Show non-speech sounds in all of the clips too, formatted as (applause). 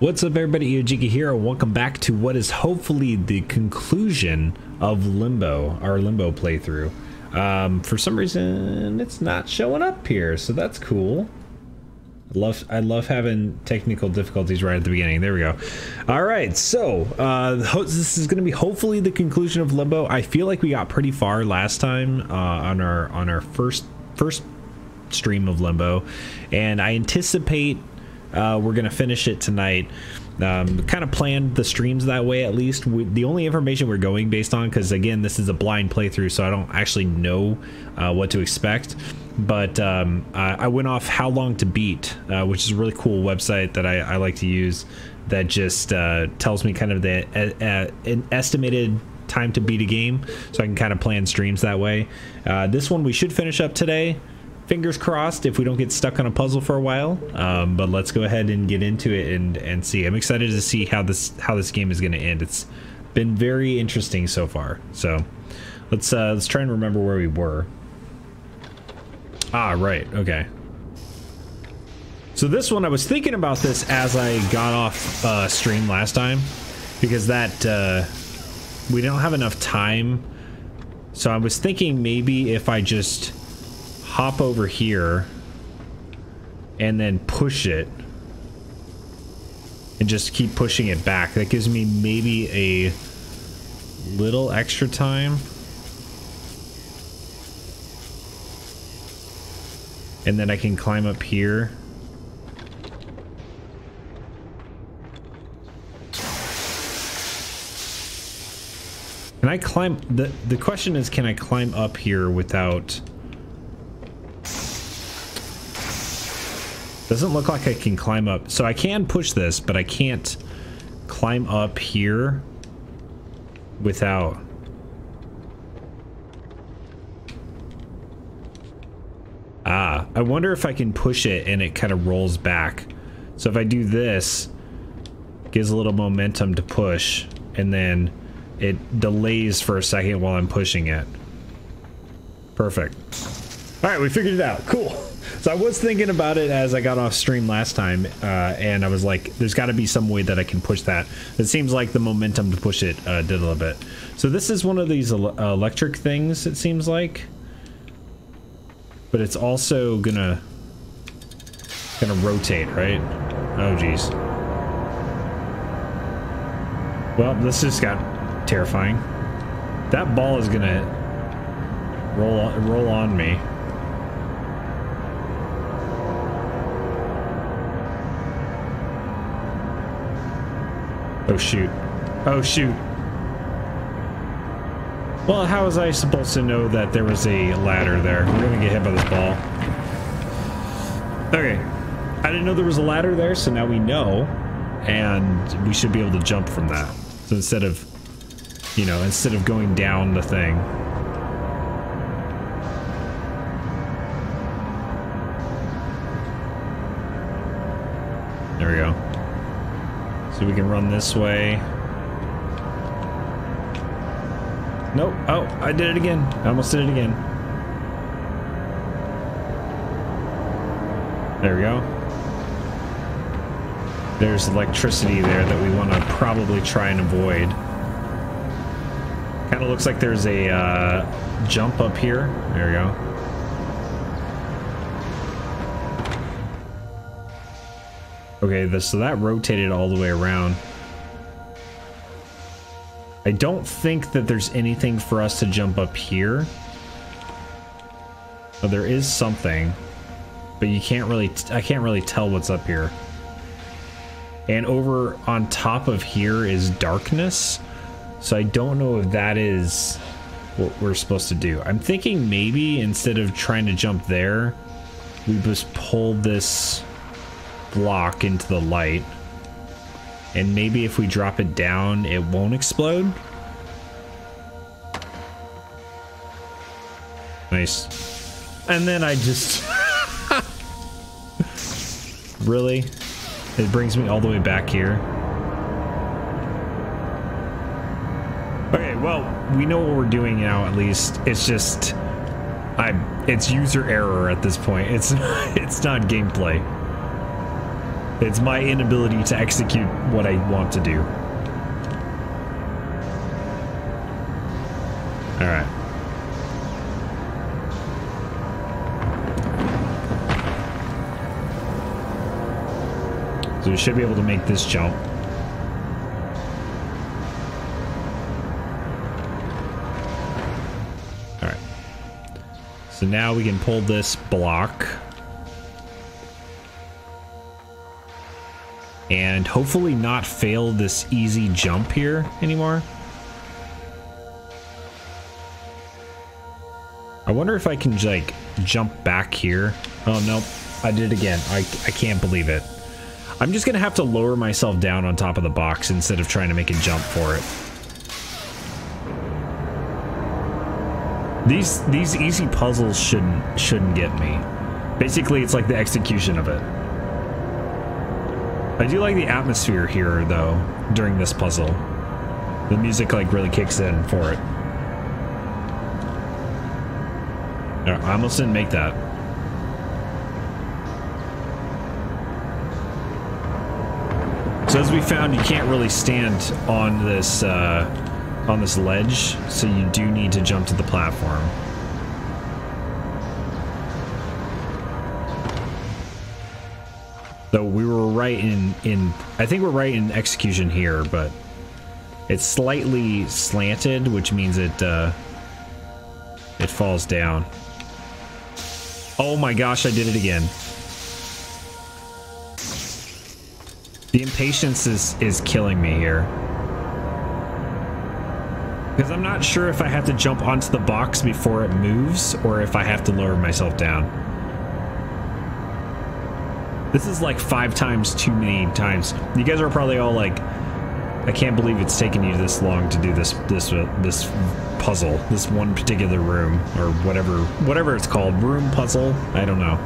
What's up everybody, Iojiki here, and welcome back to what is hopefully the conclusion of Limbo, our Limbo playthrough. Um, for some reason, it's not showing up here, so that's cool. I love, I love having technical difficulties right at the beginning. There we go. All right, so uh, this is going to be hopefully the conclusion of Limbo. I feel like we got pretty far last time uh, on our on our first first stream of Limbo, and I anticipate uh, we're gonna finish it tonight. Um, kind of planned the streams that way at least. We, the only information we're going based on, because again, this is a blind playthrough, so I don't actually know uh, what to expect. But um, I, I, went off How Long to Beat, uh, which is a really cool website that I, I like to use that just uh, tells me kind of the an estimated time to beat a game, so I can kind of plan streams that way. Uh, this one we should finish up today fingers crossed if we don't get stuck on a puzzle for a while. Um, but let's go ahead and get into it and and see. I'm excited to see how this how this game is going to end. It's been very interesting so far. So let's uh, let's try and remember where we were. Ah, right. Okay. So this one, I was thinking about this as I got off uh, stream last time because that uh, we don't have enough time. So I was thinking maybe if I just hop over here and then push it and just keep pushing it back. That gives me maybe a little extra time. And then I can climb up here. Can I climb? The, the question is, can I climb up here without... Doesn't look like I can climb up. So I can push this, but I can't climb up here without... Ah, I wonder if I can push it and it kind of rolls back. So if I do this, gives a little momentum to push, and then it delays for a second while I'm pushing it. Perfect. All right, we figured it out. Cool. So I was thinking about it as I got off stream last time, uh, and I was like, there's got to be some way that I can push that. It seems like the momentum to push it uh, did a little bit. So this is one of these el electric things, it seems like. But it's also gonna, gonna rotate, right? Oh, geez. Well, this just got terrifying. That ball is gonna roll on, roll on me. Shoot. Oh shoot. Well, how was I supposed to know that there was a ladder there? We're gonna get hit by this ball. Okay. I didn't know there was a ladder there, so now we know. And we should be able to jump from that. So instead of, you know, instead of going down the thing. So we can run this way. Nope. Oh, I did it again. I almost did it again. There we go. There's electricity there that we want to probably try and avoid. Kind of looks like there's a uh, jump up here. There we go. Okay, this, so that rotated all the way around. I don't think that there's anything for us to jump up here. There is something, but you can't really, I can't really tell what's up here. And over on top of here is darkness. So I don't know if that is what we're supposed to do. I'm thinking maybe instead of trying to jump there, we just pull this block into the light. And maybe if we drop it down, it won't explode. Nice. And then I just... (laughs) really? It brings me all the way back here. Okay, well, we know what we're doing now, at least. It's just—I'm—it's user error at this point. It's, (laughs) it's not gameplay. It's my inability to execute what I want to do. Alright. So we should be able to make this jump. Alright. So now we can pull this block. And hopefully not fail this easy jump here anymore. I wonder if I can like jump back here. Oh, nope. I did it again. I, I can't believe it. I'm just gonna have to lower myself down on top of the box instead of trying to make a jump for it. These these easy puzzles shouldn't shouldn't get me. Basically, it's like the execution of it. I do like the atmosphere here though during this puzzle. The music like really kicks in for it. I almost didn't make that. So as we found, you can't really stand on this uh, on this ledge, so you do need to jump to the platform. Though we were right in in I think we're right in execution here, but it's slightly slanted, which means it uh, it falls down. Oh my gosh, I did it again. The impatience is, is killing me here. Because I'm not sure if I have to jump onto the box before it moves or if I have to lower myself down. This is like five times too many times. You guys are probably all like, I can't believe it's taken you this long to do this this uh, this puzzle, this one particular room or whatever whatever it's called, room puzzle. I don't know.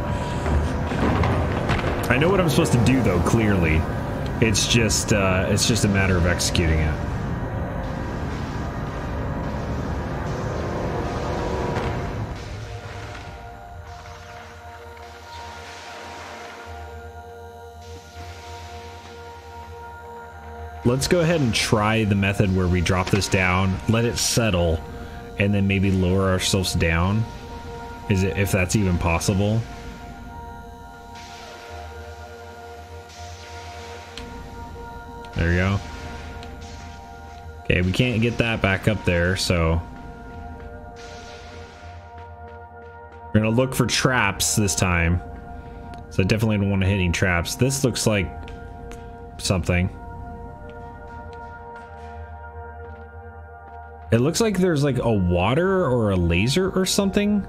I know what I'm supposed to do though. Clearly, it's just uh, it's just a matter of executing it. Let's go ahead and try the method where we drop this down, let it settle, and then maybe lower ourselves down. Is it if that's even possible? There you go. Okay, we can't get that back up there, so we're gonna look for traps this time. So I definitely don't want to hit any traps. This looks like something. It looks like there's like a water or a laser or something.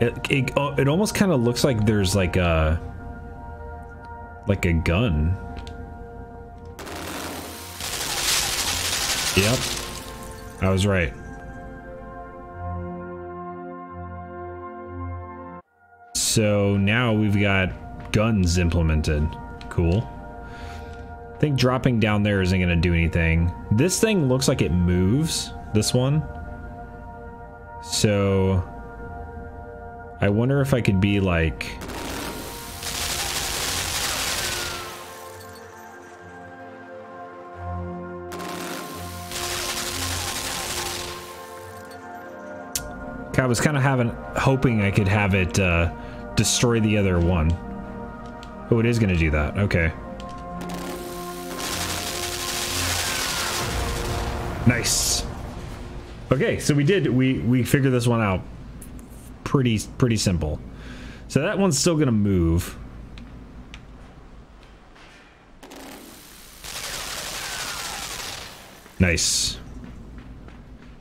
It it, oh, it almost kind of looks like there's like a like a gun. Yep. I was right. So now we've got guns implemented. Cool. I think dropping down there isn't going to do anything. This thing looks like it moves, this one. So I wonder if I could be like... I was kind of having, hoping I could have it uh, destroy the other one. Oh, it is going to do that. Okay. Nice. Okay, so we did we we figured this one out. Pretty pretty simple. So that one's still gonna move. Nice.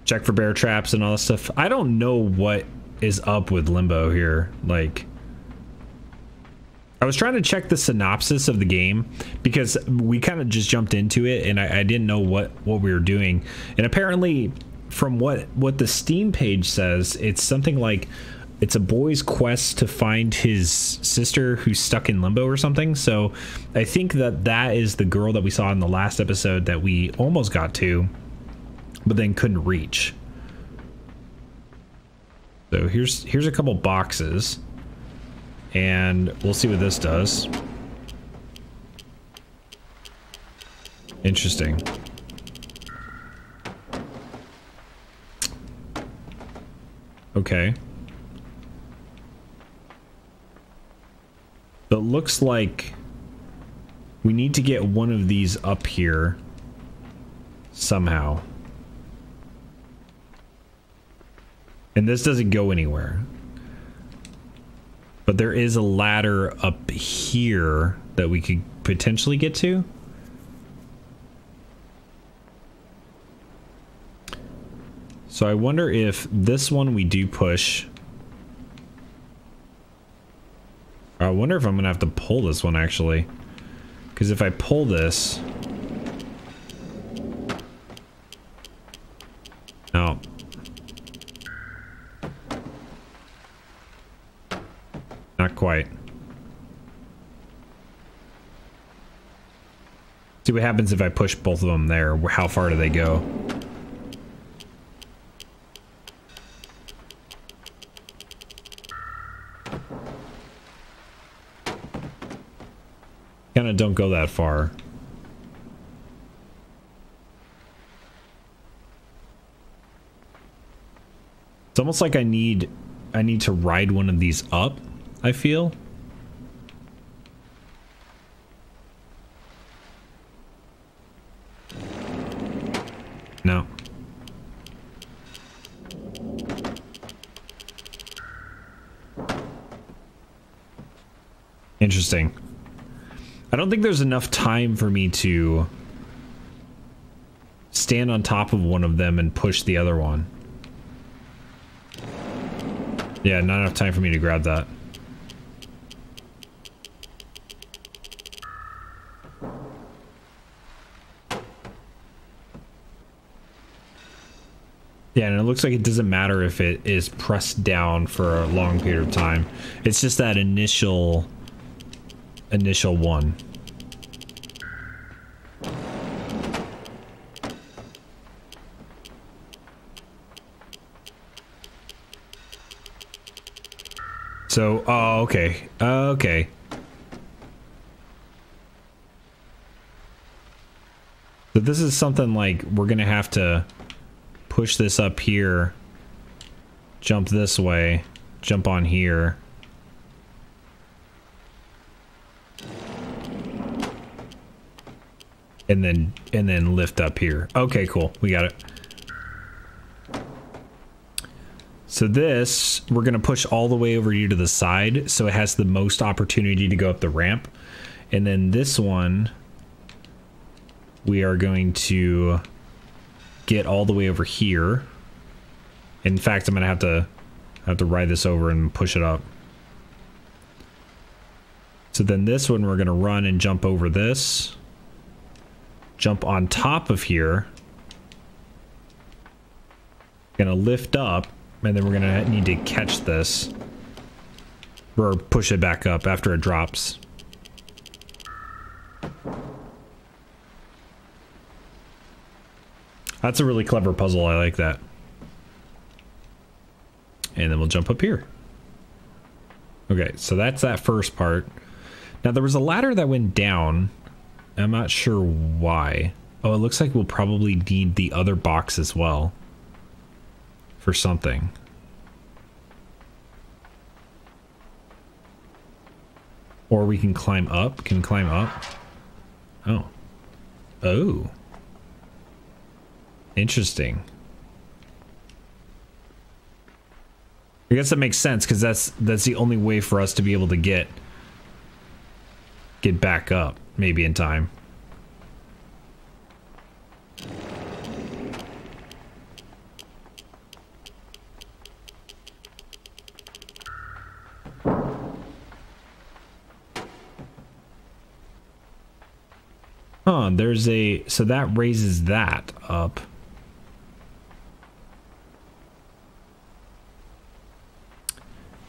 Check for bear traps and all that stuff. I don't know what is up with Limbo here. Like I was trying to check the synopsis of the game because we kind of just jumped into it and I, I, didn't know what what we were doing. And apparently, from what what the Steam page says, it's something like it's a boy's quest to find his sister who's stuck in limbo or something. So I think that that is the girl that we saw in the last episode that we almost got to, but then couldn't reach. So here's here's a couple boxes and we'll see what this does. Interesting. Okay. But looks like we need to get one of these up here somehow. And this doesn't go anywhere. But there is a ladder up here that we could potentially get to. So I wonder if this one we do push. I wonder if I'm going to have to pull this one actually. Because if I pull this... No. Not quite. See what happens if I push both of them there. How far do they go? Kind of don't go that far. It's almost like I need I need to ride one of these up, I feel. No. Interesting. I don't think there's enough time for me to stand on top of one of them and push the other one. Yeah, not enough time for me to grab that. Yeah, and it looks like it doesn't matter if it is pressed down for a long period of time. It's just that initial initial one. So, oh, okay. Okay. So this is something like we're going to have to push this up here, jump this way, jump on here. And then and then lift up here. Okay, cool. We got it. So this, we're going to push all the way over here to the side so it has the most opportunity to go up the ramp. And then this one, we are going to get all the way over here. In fact, I'm going to have to have to ride this over and push it up. So then this one, we're going to run and jump over this jump on top of here. Gonna lift up, and then we're gonna need to catch this. Or push it back up after it drops. That's a really clever puzzle. I like that. And then we'll jump up here. Okay, so that's that first part. Now there was a ladder that went down I'm not sure why. Oh, it looks like we'll probably need the other box as well. For something. Or we can climb up. Can climb up. Oh. Oh. Interesting. I guess that makes sense because that's that's the only way for us to be able to get get back up maybe in time. Huh, there's a... So that raises that up.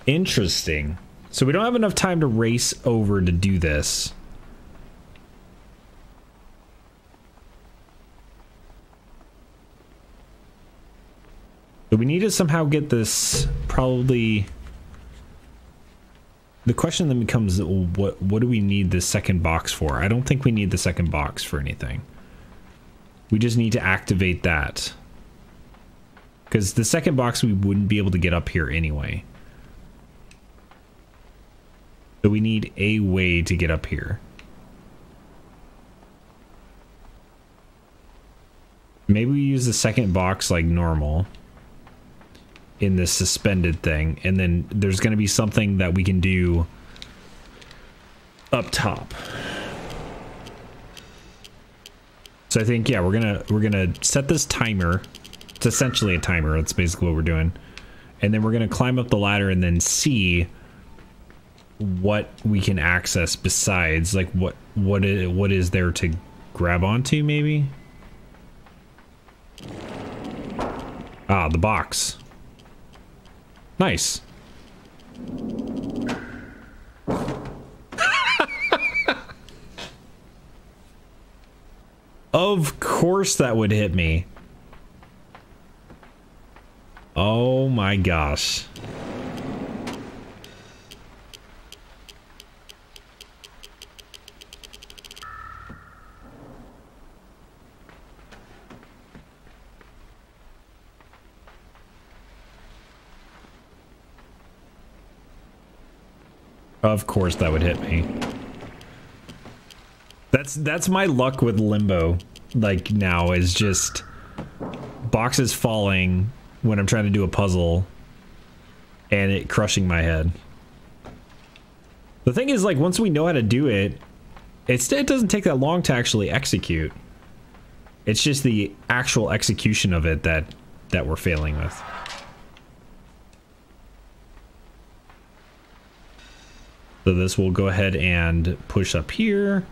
Interesting. So we don't have enough time to race over to do this. So we need to somehow get this probably... The question then becomes, what what do we need the second box for? I don't think we need the second box for anything. We just need to activate that. Because the second box we wouldn't be able to get up here anyway. So we need a way to get up here. Maybe we use the second box like normal in this suspended thing. And then there's going to be something that we can do up top. So I think, yeah, we're going to, we're going to set this timer. It's essentially a timer. That's basically what we're doing. And then we're going to climb up the ladder and then see what we can access besides like what, what is, what is there to grab onto maybe? Ah, the box. Nice. (laughs) of course that would hit me. Oh my gosh. Of course that would hit me. That's that's my luck with limbo like now is just boxes falling when I'm trying to do a puzzle and it crushing my head. The thing is like once we know how to do it, it's, it doesn't take that long to actually execute. It's just the actual execution of it that that we're failing with. So this will go ahead and push up here.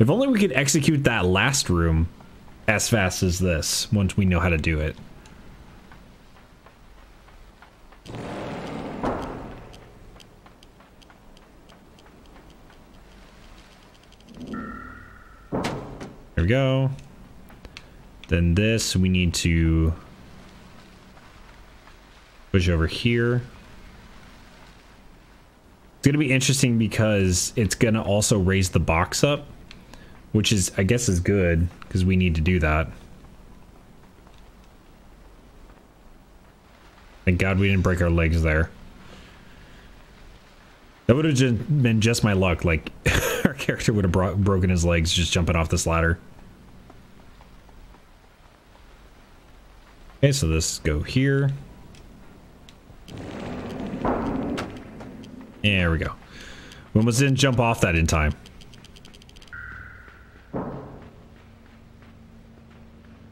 If only we could execute that last room as fast as this, once we know how to do it. There we go. Then this, we need to push over here. It's going to be interesting because it's going to also raise the box up, which is, I guess, is good because we need to do that. Thank God we didn't break our legs there. That would have just been just my luck. Like, (laughs) our character would have bro broken his legs just jumping off this ladder. Okay, so this go here. There we go. We almost didn't jump off that in time.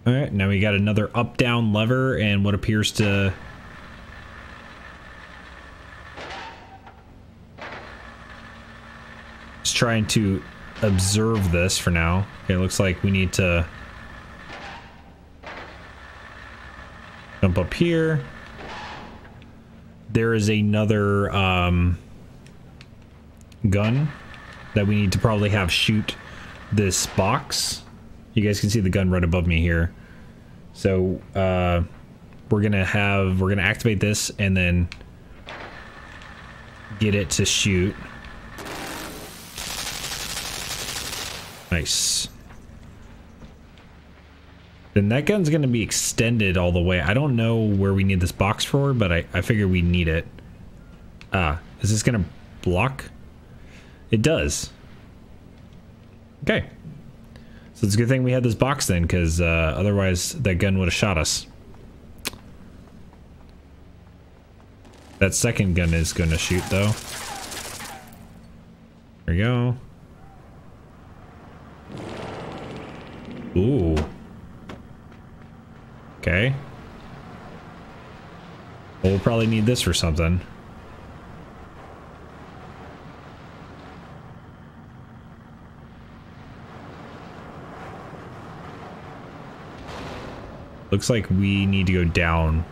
Alright, now we got another up-down lever and what appears to... Just trying to observe this for now. Okay, looks like we need to... Jump up here. There is another, um gun that we need to probably have shoot this box. You guys can see the gun right above me here. So uh, we're gonna have we're gonna activate this and then get it to shoot. Nice. Then that gun's gonna be extended all the way. I don't know where we need this box for, but I, I figure we need it. Ah, is this gonna block? It does. Okay. So it's a good thing we had this box then, because uh, otherwise that gun would have shot us. That second gun is going to shoot, though. There we go. Ooh. Okay. Well, we'll probably need this for something. Looks like we need to go down.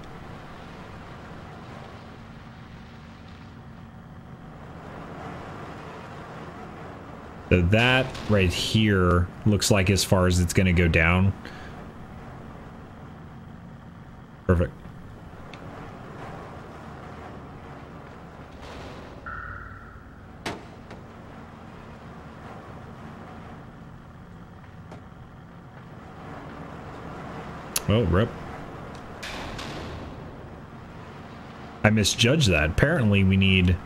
So that right here looks like as far as it's going to go down. Perfect. Oh, rip. I misjudged that. Apparently we need...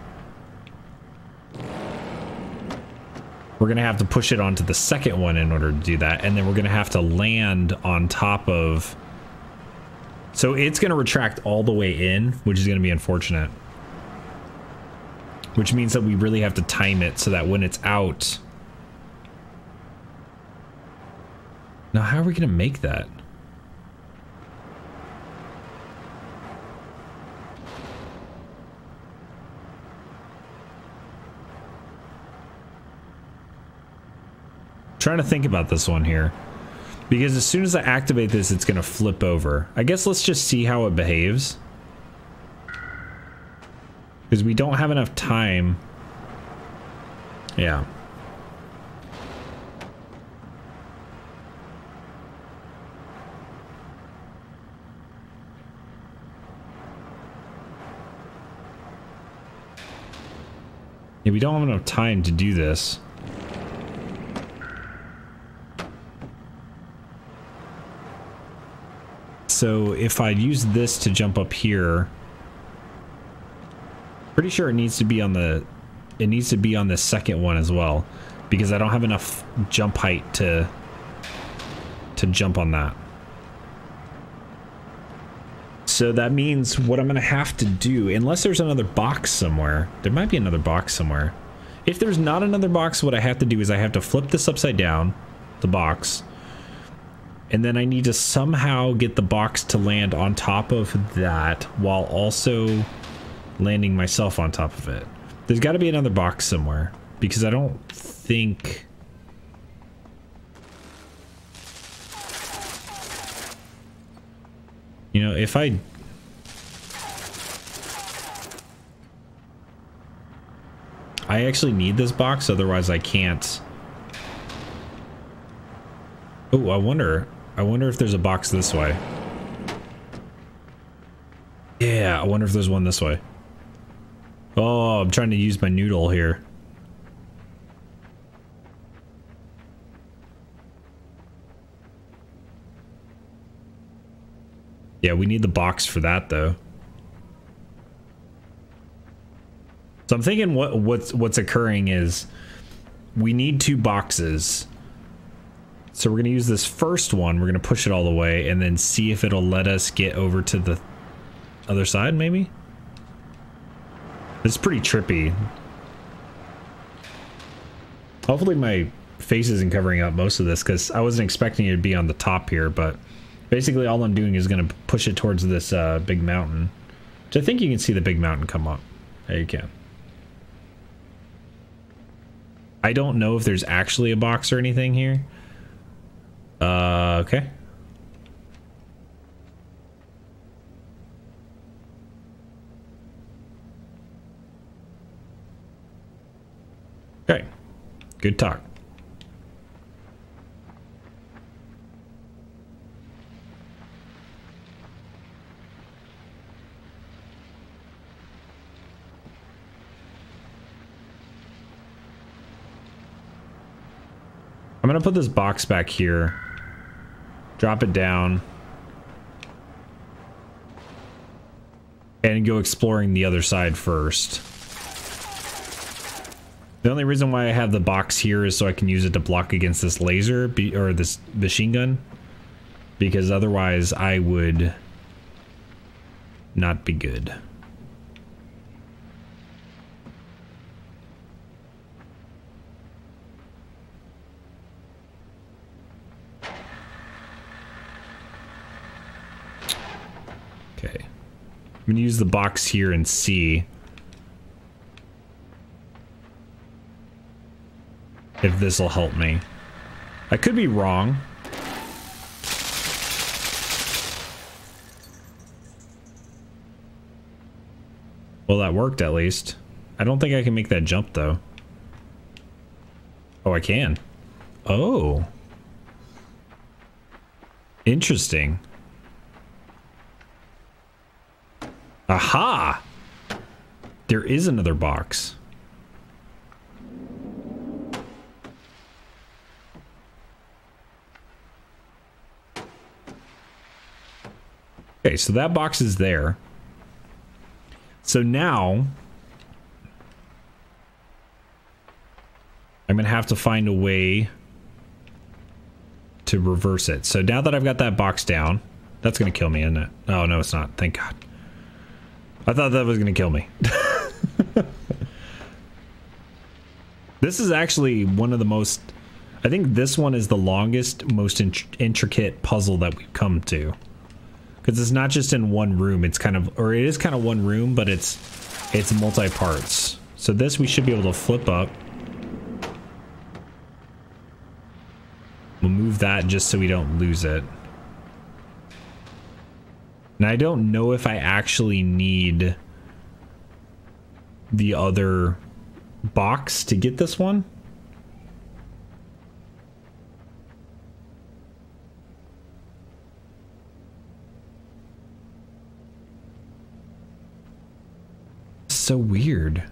We're going to have to push it onto the second one in order to do that. And then we're going to have to land on top of... So it's going to retract all the way in, which is going to be unfortunate. Which means that we really have to time it so that when it's out... Now, how are we going to make that? Trying to think about this one here. Because as soon as I activate this, it's going to flip over. I guess let's just see how it behaves. Because we don't have enough time. Yeah. Yeah, we don't have enough time to do this. So if I use this to jump up here, pretty sure it needs to be on the, it needs to be on the second one as well, because I don't have enough jump height to, to jump on that. So that means what I'm going to have to do, unless there's another box somewhere, there might be another box somewhere. If there's not another box, what I have to do is I have to flip this upside down, the box, and then I need to somehow get the box to land on top of that while also landing myself on top of it. There's got to be another box somewhere because I don't think... You know, if I... I actually need this box, otherwise I can't... Oh, I wonder... I wonder if there's a box this way. Yeah, I wonder if there's one this way. Oh, I'm trying to use my noodle here. Yeah, we need the box for that though. So I'm thinking what what's what's occurring is we need two boxes so we're going to use this first one. We're going to push it all the way and then see if it'll let us get over to the other side, maybe? It's pretty trippy. Hopefully my face isn't covering up most of this because I wasn't expecting it to be on the top here, but basically all I'm doing is going to push it towards this uh, big mountain. Which I think you can see the big mountain come up. There you can. I don't know if there's actually a box or anything here. Uh, okay. Okay. Good talk. I'm going to put this box back here. Drop it down. And go exploring the other side first. The only reason why I have the box here is so I can use it to block against this laser, or this machine gun. Because otherwise I would not be good. Use the box here and see if this will help me. I could be wrong. Well, that worked at least. I don't think I can make that jump, though. Oh, I can. Oh. Interesting. Aha! There is another box. Okay, so that box is there. So now I'm going to have to find a way to reverse it. So now that I've got that box down, that's going to kill me, isn't it? Oh, no, it's not. Thank God. I thought that was going to kill me. this is actually one of the most... I think this one is the longest, most intricate puzzle that we've come to. Because it's not just in one room. It's kind of... Or it is kind of one room, but it's it's multi-parts. So this we should be able to flip up. We'll move that just so we don't lose it. And I don't know if I actually need the other box to get this one. So weird.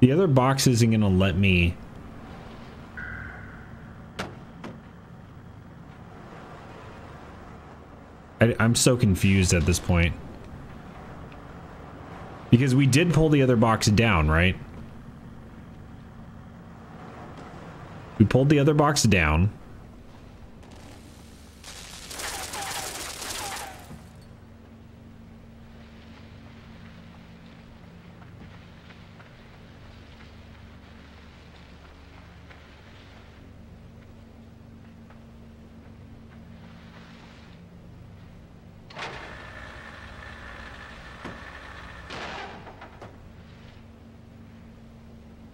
The other box isn't going to let me... I, I'm so confused at this point. Because we did pull the other box down, right? We pulled the other box down.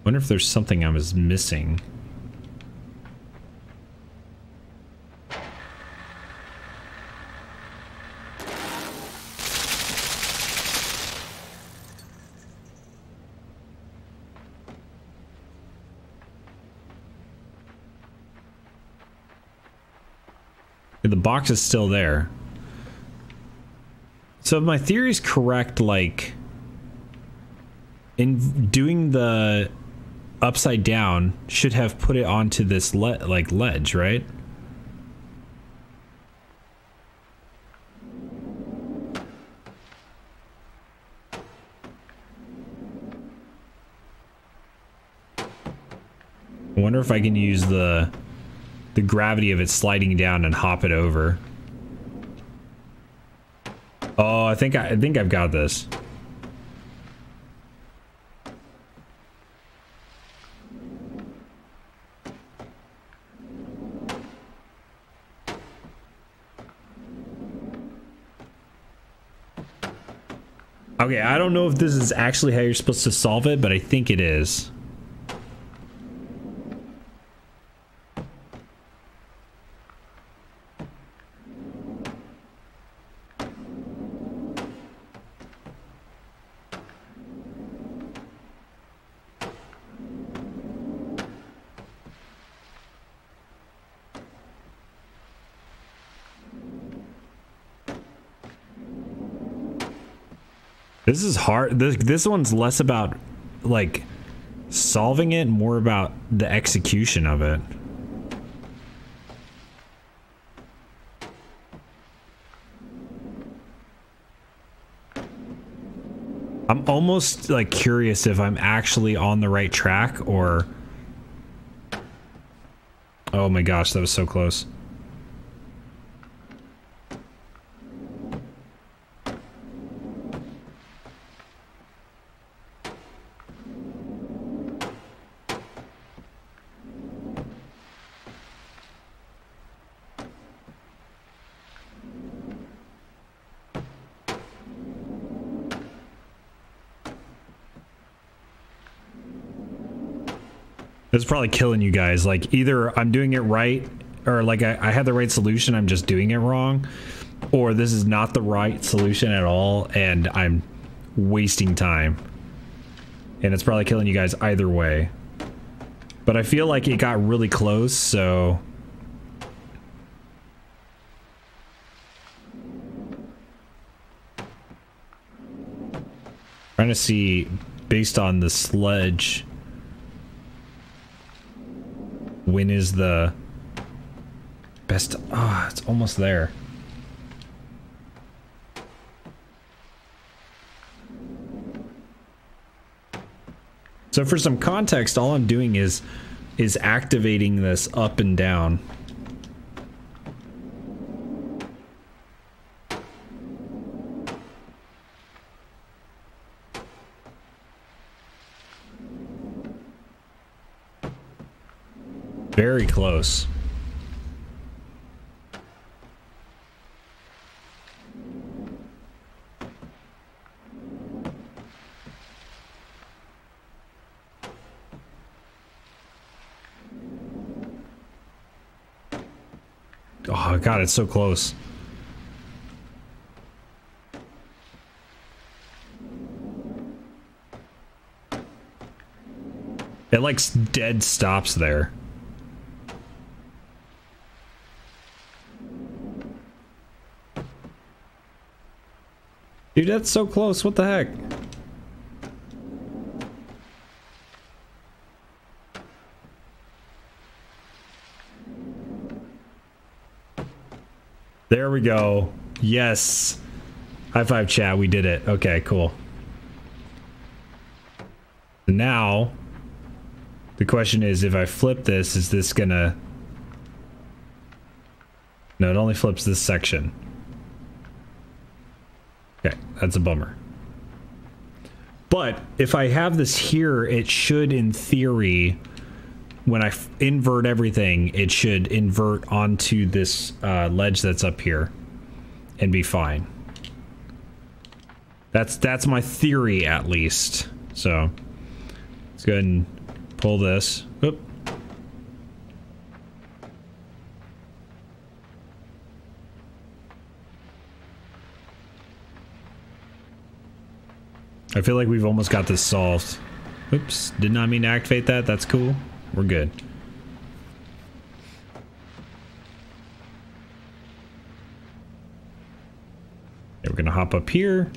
Wonder if there's something I was missing. The box is still there. So if my theory is correct, like in doing the upside down should have put it onto this le like ledge, right? I wonder if I can use the the gravity of it sliding down and hop it over. Oh, I think I, I think I've got this. Okay, I don't know if this is actually how you're supposed to solve it, but I think it is. This is hard. This, this one's less about like solving it, more about the execution of it. I'm almost like curious if I'm actually on the right track or Oh my gosh, that was so close. It's probably killing you guys. Like either I'm doing it right or like I, I had the right solution, I'm just doing it wrong. Or this is not the right solution at all and I'm wasting time. And it's probably killing you guys either way. But I feel like it got really close, so Trying to see, based on the sledge, when is the best... Ah, oh, it's almost there. So for some context, all I'm doing is is activating this up and down. Very close. Oh god, it's so close. It like dead stops there. Dude, that's so close. What the heck? There we go. Yes. High five chat. We did it. Okay, cool. Now, the question is if I flip this, is this gonna... No, it only flips this section. That's a bummer. But if I have this here, it should, in theory, when I invert everything, it should invert onto this uh, ledge that's up here and be fine. That's that's my theory at least. So let's go ahead and pull this. Oop. I feel like we've almost got this solved. Oops, did not mean to activate that. That's cool. We're good. Okay, we're gonna hop up here.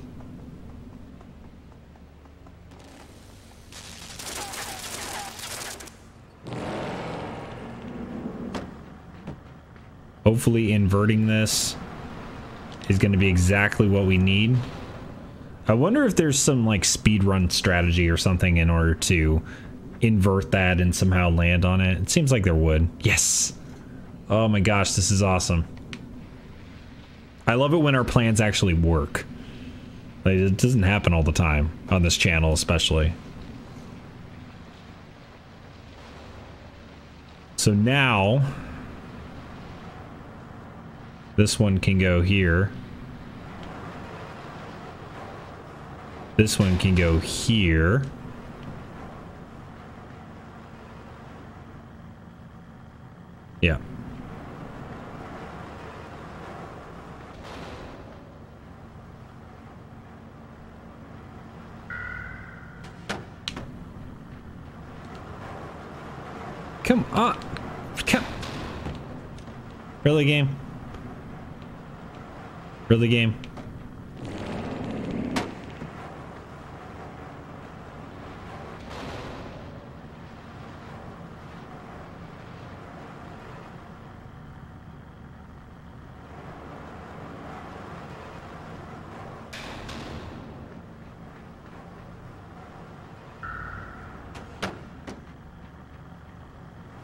Hopefully inverting this is going to be exactly what we need. I wonder if there's some like speed run strategy or something in order to invert that and somehow land on it. It seems like there would. Yes. Oh my gosh, this is awesome. I love it when our plans actually work. Like, it doesn't happen all the time on this channel especially. So now this one can go here. This one can go here. Yeah. Come on. Come. Really game? Really game?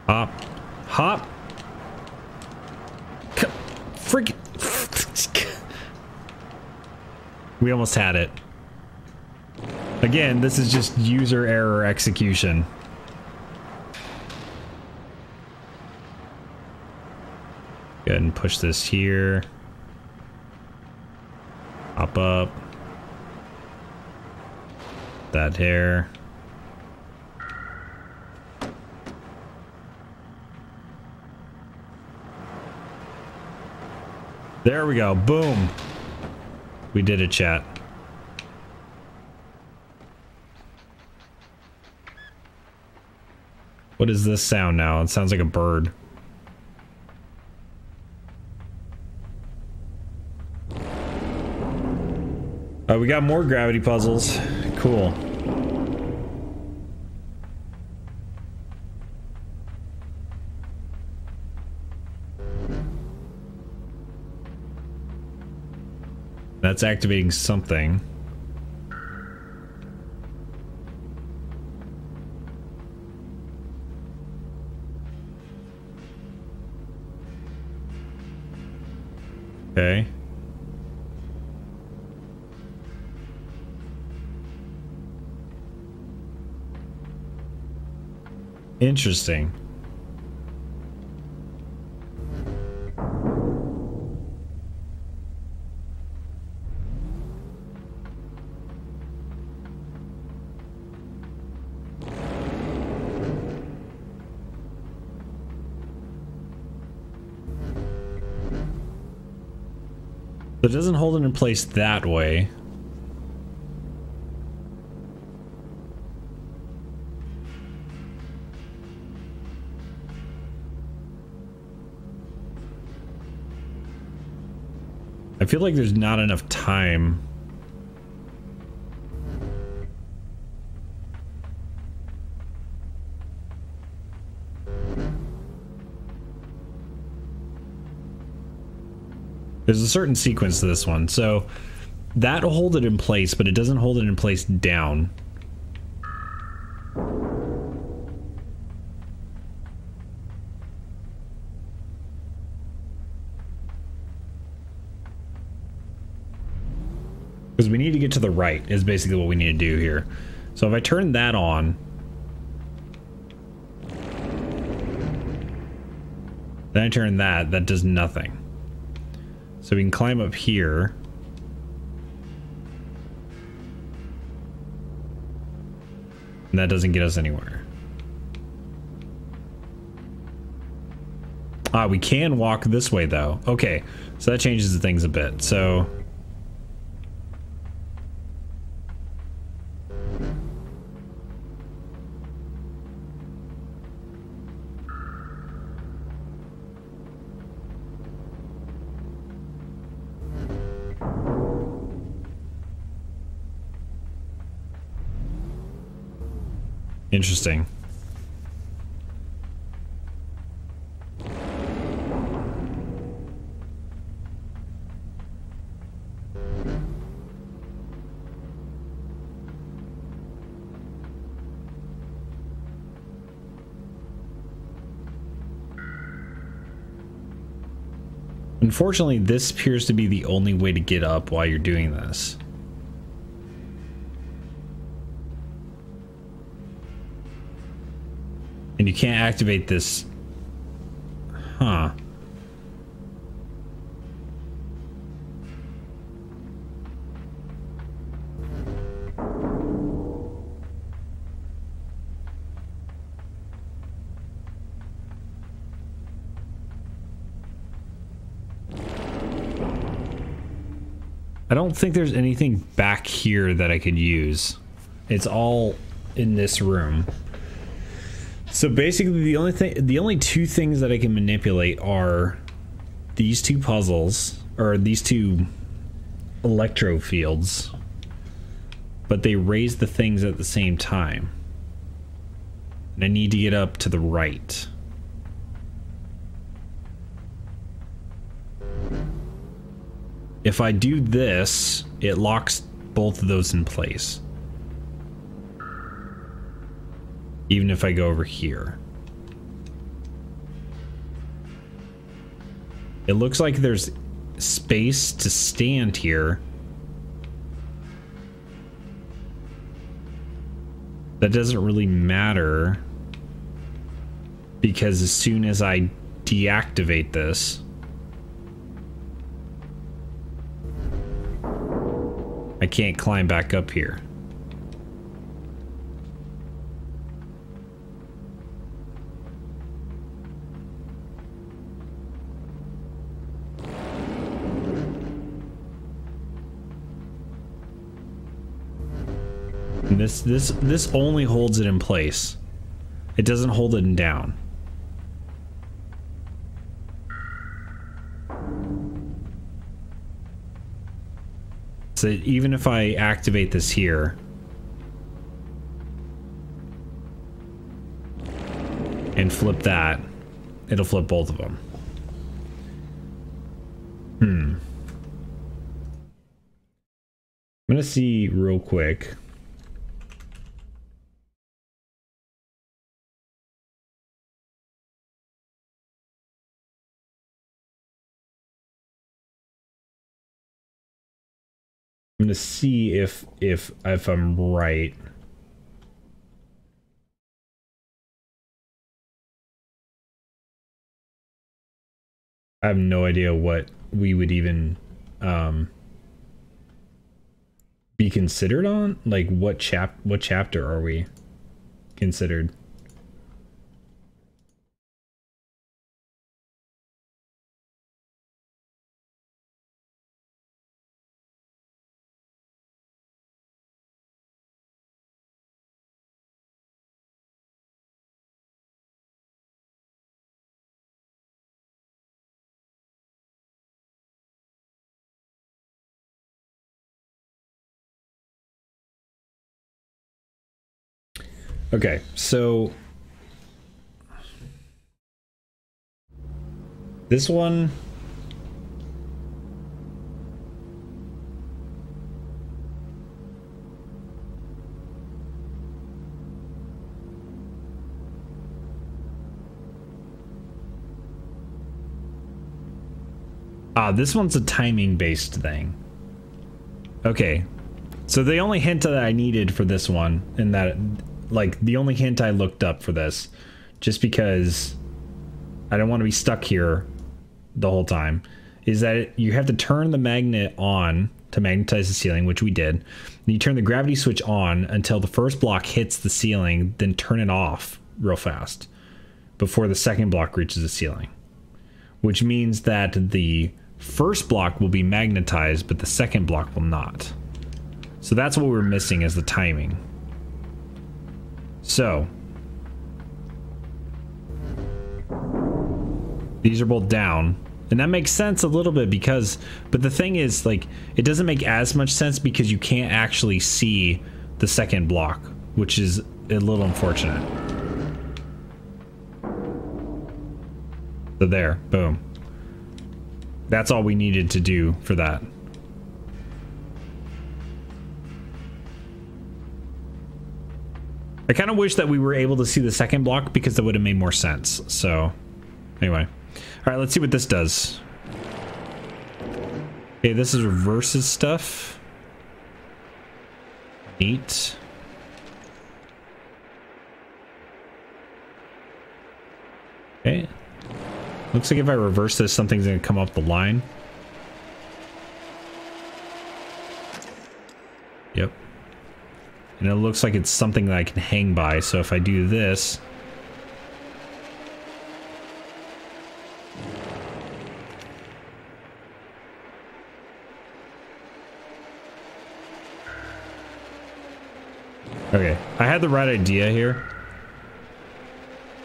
Hop. Hop. Freaking. We almost had it. Again, this is just user error execution. Go ahead and push this here. Hop up. That hair. There we go. Boom. We did it, chat. What is this sound now? It sounds like a bird. Uh, we got more gravity puzzles. Cool. That's activating something. Okay. Interesting. It doesn't hold it in place that way. I feel like there's not enough time. There's a certain sequence to this one. So that'll hold it in place, but it doesn't hold it in place down. Because we need to get to the right is basically what we need to do here. So if I turn that on, then I turn that, that does nothing. So we can climb up here. And that doesn't get us anywhere. Ah, we can walk this way though. Okay, so that changes things a bit. So Interesting. Unfortunately, this appears to be the only way to get up while you're doing this. And you can't activate this. Huh. I don't think there's anything back here that I could use. It's all in this room. So basically the only thing the only two things that I can manipulate are these two puzzles or these two electro fields. But they raise the things at the same time. And I need to get up to the right. If I do this, it locks both of those in place. Even if I go over here. It looks like there's space to stand here. That doesn't really matter because as soon as I deactivate this, I can't climb back up here. This, this, this only holds it in place. It doesn't hold it down. So even if I activate this here, and flip that, it'll flip both of them. Hmm. I'm going to see real quick. To see if if if I'm right. I have no idea what we would even um, be considered on. Like what chap what chapter are we considered? Okay, so this one Ah, this one's a timing based thing. Okay. So the only hint that I needed for this one, and that like the only hint I looked up for this, just because I don't want to be stuck here the whole time, is that you have to turn the magnet on to magnetize the ceiling, which we did. You turn the gravity switch on until the first block hits the ceiling, then turn it off real fast before the second block reaches the ceiling. Which means that the first block will be magnetized, but the second block will not. So that's what we're missing is the timing. So. These are both down. And that makes sense a little bit because, but the thing is, like, it doesn't make as much sense because you can't actually see the second block, which is a little unfortunate. So there, boom. That's all we needed to do for that. I kind of wish that we were able to see the second block because that would have made more sense. So, anyway. All right, let's see what this does. Okay, this is reverses stuff. Neat. Okay. Looks like if I reverse this, something's going to come up the line. Yep. And it looks like it's something that I can hang by. So if I do this... Okay, I had the right idea here.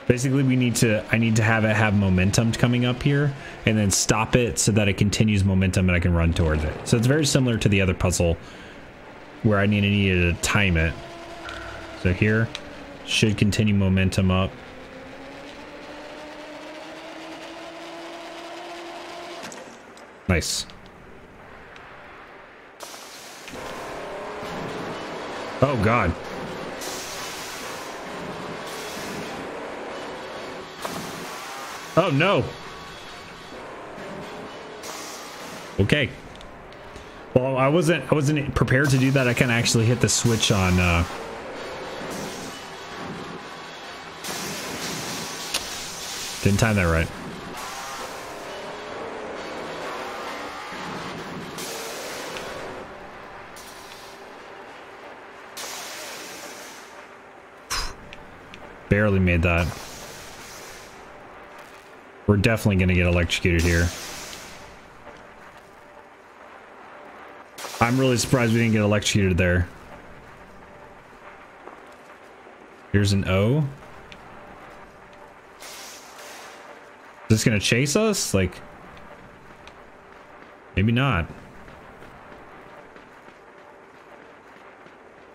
Basically, we need to, I need to have it have momentum coming up here and then stop it so that it continues momentum and I can run towards it. So it's very similar to the other puzzle where I need to need to time it. So here should continue momentum up. Nice. Oh god. Oh no. Okay. Well, I wasn't I wasn't prepared to do that. I can actually hit the switch on uh Didn't time that right. Barely made that. We're definitely going to get electrocuted here. I'm really surprised we didn't get electrocuted there. Here's an O. Is this gonna chase us? Like, maybe not.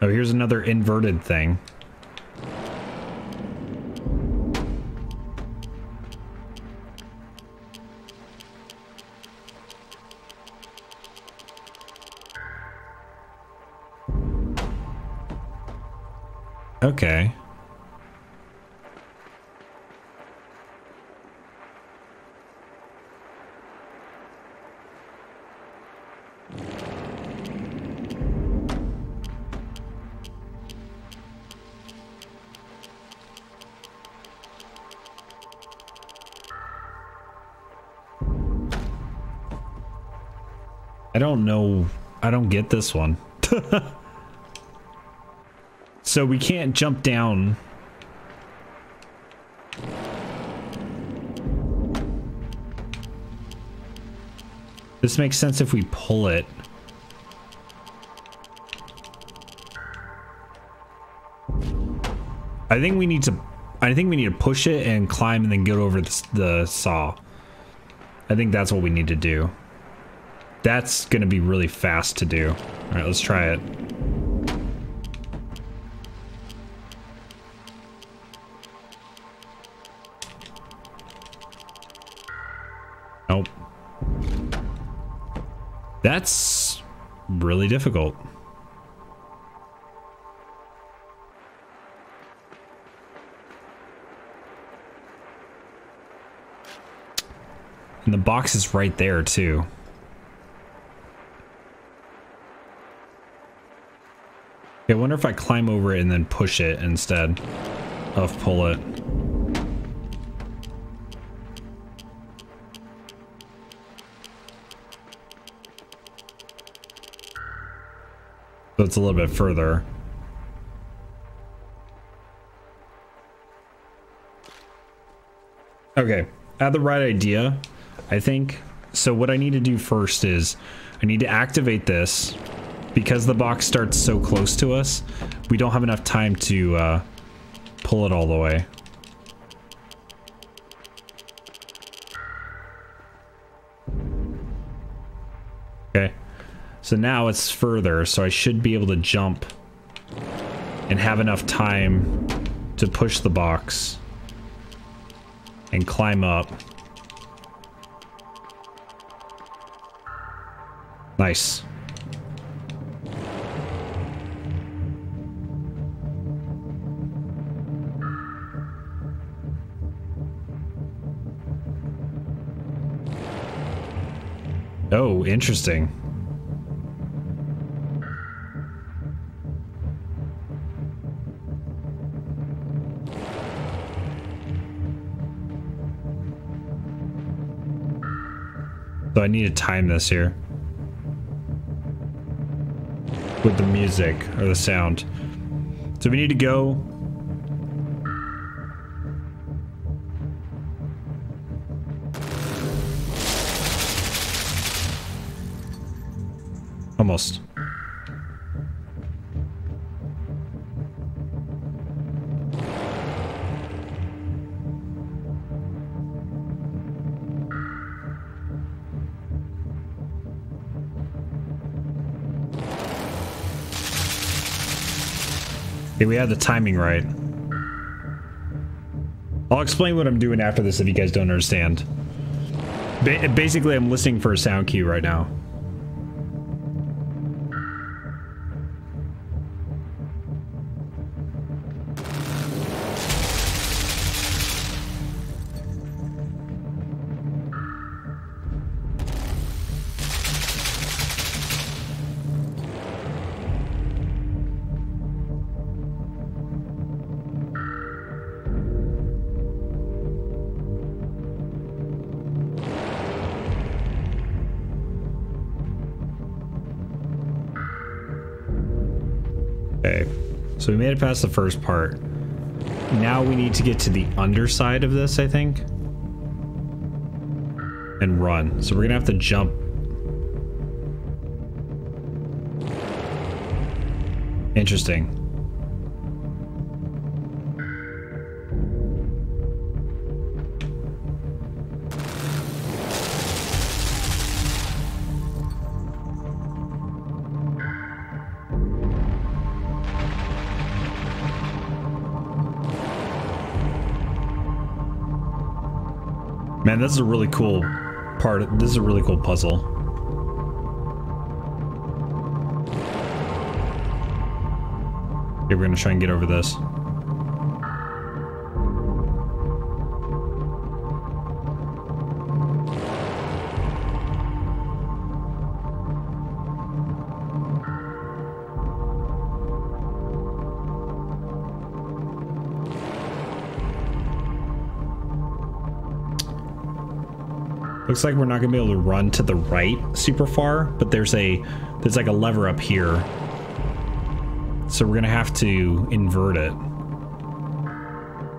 Oh, here's another inverted thing. Okay. I don't know. I don't get this one. (laughs) so we can't jump down. This makes sense if we pull it. I think we need to I think we need to push it and climb and then get over the, the saw. I think that's what we need to do. That's going to be really fast to do. All right, let's try it. Nope. That's really difficult. And the box is right there too. I wonder if I climb over it and then push it instead of pull it. So it's a little bit further. Okay, I had the right idea, I think. So what I need to do first is I need to activate this because the box starts so close to us, we don't have enough time to uh, pull it all the way. So now it's further, so I should be able to jump and have enough time to push the box and climb up. Nice. Oh, interesting. I need to time this here. With the music or the sound. So we need to go Almost. Okay, we had the timing right. I'll explain what I'm doing after this if you guys don't understand. Ba basically, I'm listening for a sound cue right now. So we made it past the first part. Now we need to get to the underside of this, I think. And run. So we're gonna have to jump. Interesting. Man, this is a really cool part. This is a really cool puzzle. Here, we're gonna try and get over this. Looks like we're not gonna be able to run to the right super far, but there's a there's like a lever up here. So we're gonna have to invert it.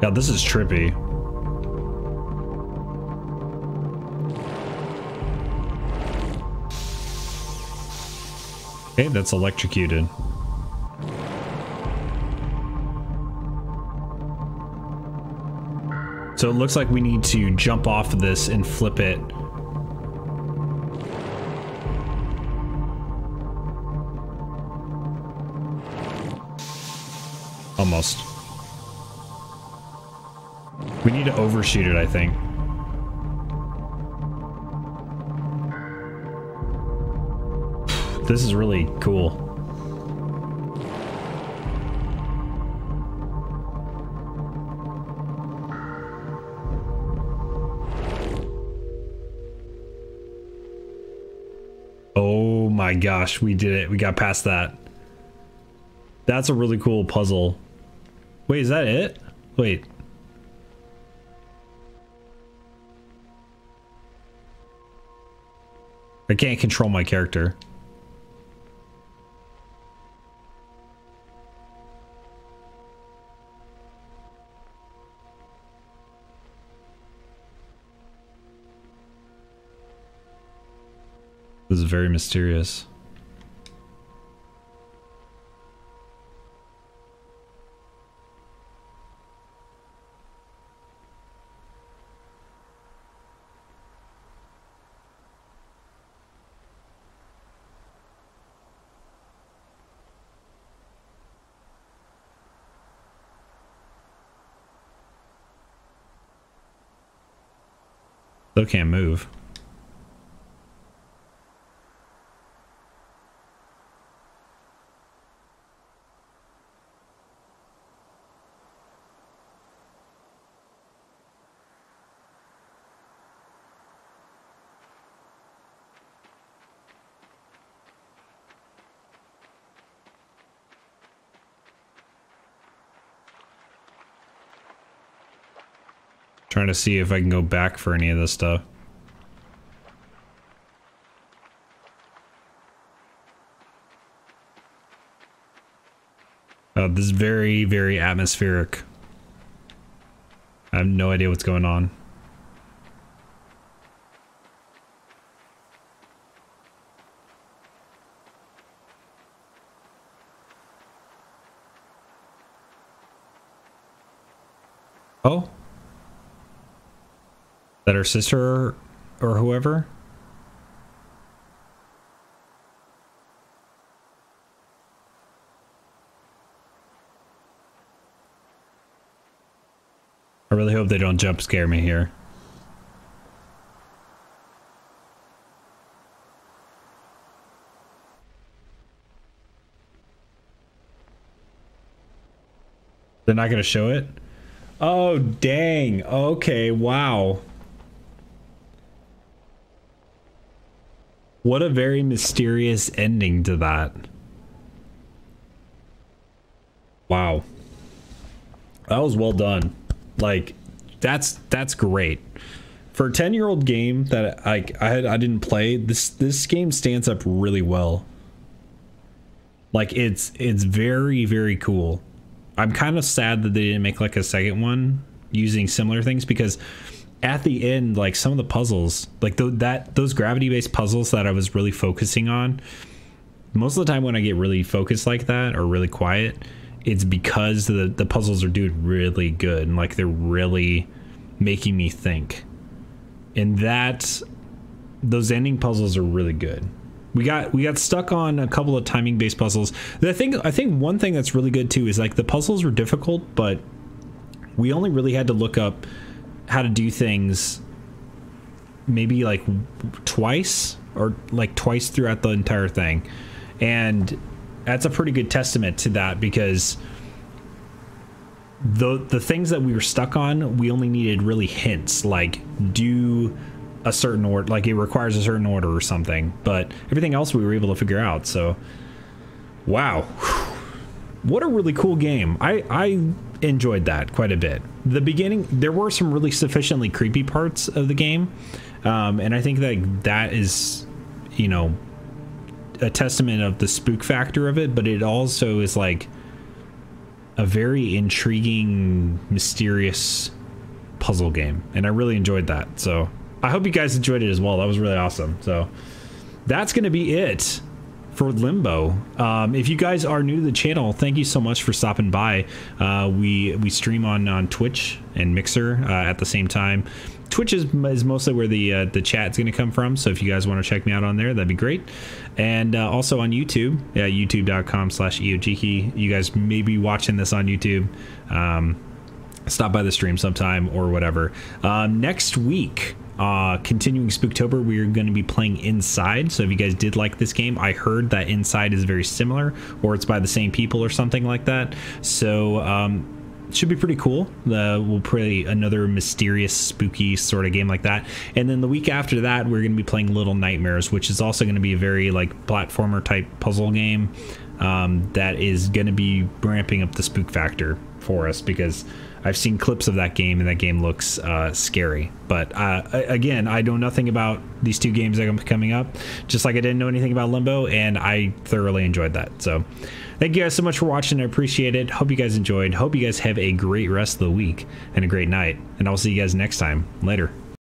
God, this is trippy. Okay, that's electrocuted. So it looks like we need to jump off of this and flip it. Almost. We need to overshoot it, I think. This is really cool. Oh my gosh, we did it. We got past that. That's a really cool puzzle. Wait, is that it? Wait. I can't control my character. This is very mysterious. Still can't move. Trying to see if I can go back for any of this stuff. Oh, this is very, very atmospheric. I have no idea what's going on. Oh? That her sister or whoever? I really hope they don't jump scare me here. They're not going to show it? Oh, dang. Okay, wow. What a very mysterious ending to that. Wow. That was well done. Like that's that's great. For a 10-year-old game that I I I didn't play, this this game stands up really well. Like it's it's very very cool. I'm kind of sad that they didn't make like a second one using similar things because at the end like some of the puzzles like th- that those gravity based puzzles that I was really focusing on most of the time when I get really focused like that or really quiet it's because the the puzzles are doing really good. And like they're really making me think. And that those ending puzzles are really good. We got we got stuck on a couple of timing based puzzles. The thing i think one thing that's really good too is like the puzzles were difficult but we only really had to look up how to do things maybe like twice or like twice throughout the entire thing and that's a pretty good testament to that because the the things that we were stuck on, we only needed really hints, like do a certain order, like it requires a certain order or something. But everything else we were able to figure out. So, wow, what a really cool game. I I enjoyed that quite a bit. The beginning, there were some really sufficiently creepy parts of the game, um, and I think that that is, you know, a testament of the spook factor of it. But it also is like a very intriguing, mysterious puzzle game, and I really enjoyed that. So I hope you guys enjoyed it as well. That was really awesome. So that's going to be it for Limbo. Um, if you guys are new to the channel, thank you so much for stopping by. Uh, we we stream on on Twitch and Mixer uh, at the same time. Twitch is, is mostly where the uh, the chat's going to come from. So if you guys want to check me out on there, that'd be great. And uh, also on YouTube, yeah, youtube.com slash iojiki. You guys may be watching this on YouTube. Um, stop by the stream sometime or whatever. Um, next week, uh, continuing Spooktober, we are going to be playing Inside. So if you guys did like this game, I heard that Inside is very similar, or it's by the same people or something like that. So um, should be pretty cool. Uh, we'll play another mysterious, spooky sort of game like that. And then the week after that, we're going to be playing Little Nightmares, which is also going to be a very like platformer type puzzle game um, that is going to be ramping up the spook factor for us because I've seen clips of that game and that game looks uh, scary. But uh, again, I know nothing about these two games that are coming up, just like I didn't know anything about Limbo, and I thoroughly enjoyed that. So thank you guys so much for watching. I appreciate it. Hope you guys enjoyed. Hope you guys have a great rest of the week and a great night. And I'll see you guys next time. Later.